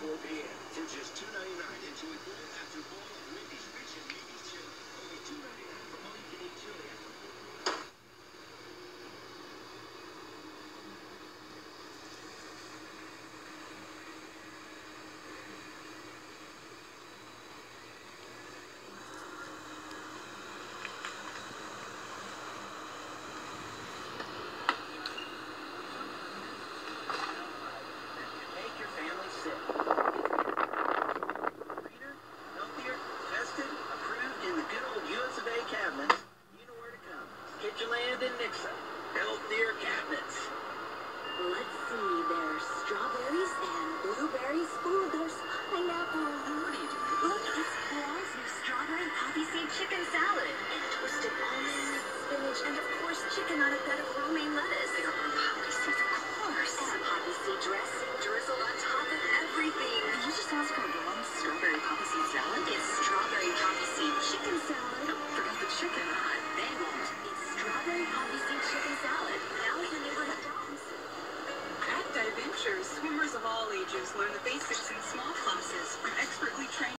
for being for just two nights. Kitchenland and Nixon. Healthier cabinets. Let's see, there's strawberries and blueberries. Ooh, there's pineapple. What are you doing? Look, it's Blau's new strawberry poppy seed chicken salad. And twisted almonds, spinach, and of course chicken on a bed of romaine lettuce. Swimmers of all ages learn the basics in small classes from expertly trained